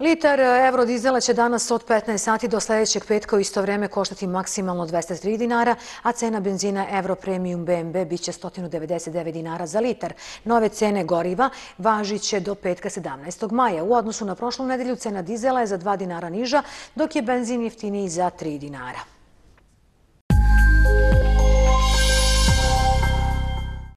Litar eh, eurodizela će danas od 15 sati do sljedećeg petka u isto vreme koštati maksimalno 203 dinara, a cena benzina Euro Premium BMB bit će 199 dinara za litar. Nove cene goriva važit će do petka 17. maja. U odnosu na prošlu nedelju cena dizela je za 2 dinara niža, dok je benzin jeftiniji za 3 dinara.